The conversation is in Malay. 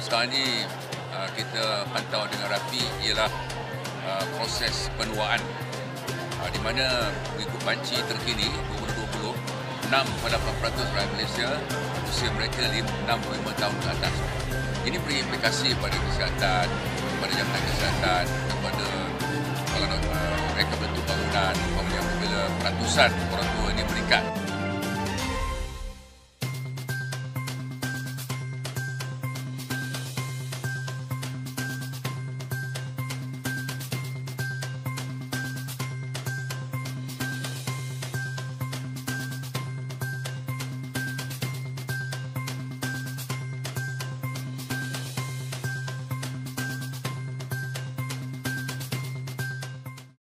sekarang ni uh, kita pantau dengan rapi ialah uh, proses penuaan uh, di mana mengikut panci terkini 6.8% rakyat Malaysia usia mereka 65 tahun ke atas. Ini beri implikasi pada kesihatan, kepada jaminan kesihatan, kepada kalau uh, mereka bentuk bangunan, apabila ratusan orang tua ini meningkat.